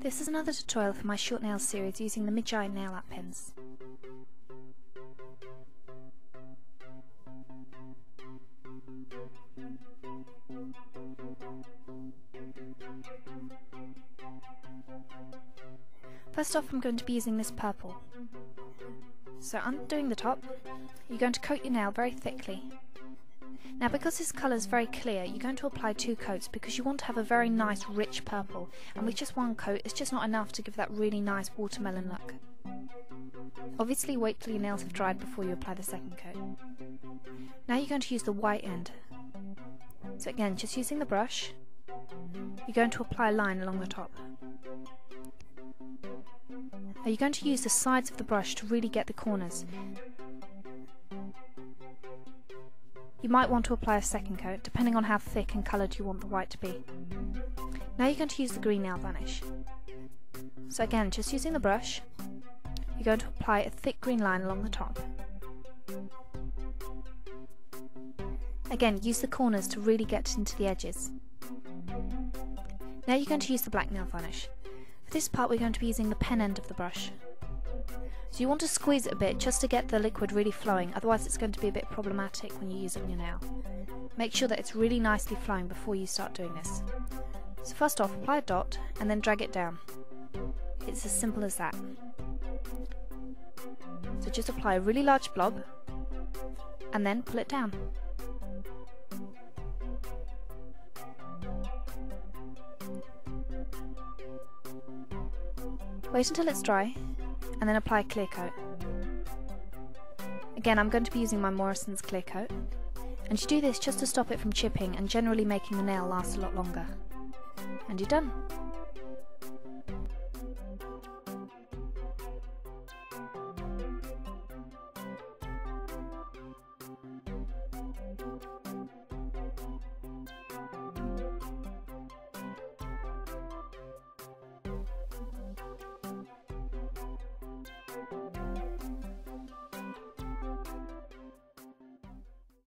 This is another tutorial for my short nails series using the Migi nail art pens. First off I'm going to be using this purple. So undoing the top, you're going to coat your nail very thickly. Now because this colour is very clear, you're going to apply two coats because you want to have a very nice rich purple and with just one coat it's just not enough to give that really nice watermelon look. Obviously wait till your nails have dried before you apply the second coat. Now you're going to use the white end. So again, just using the brush, you're going to apply a line along the top. Now you're going to use the sides of the brush to really get the corners. You might want to apply a second coat, depending on how thick and coloured you want the white to be. Now you're going to use the green nail varnish. So again, just using the brush, you're going to apply a thick green line along the top. Again, use the corners to really get into the edges. Now you're going to use the black nail varnish. For this part we're going to be using the pen end of the brush. So you want to squeeze it a bit just to get the liquid really flowing, otherwise it's going to be a bit problematic when you use it on your nail. Make sure that it's really nicely flowing before you start doing this. So first off, apply a dot and then drag it down. It's as simple as that. So just apply a really large blob and then pull it down. Wait until it's dry and then apply clear coat. Again, I'm going to be using my Morrison's clear coat. And you do this just to stop it from chipping and generally making the nail last a lot longer. And you're done.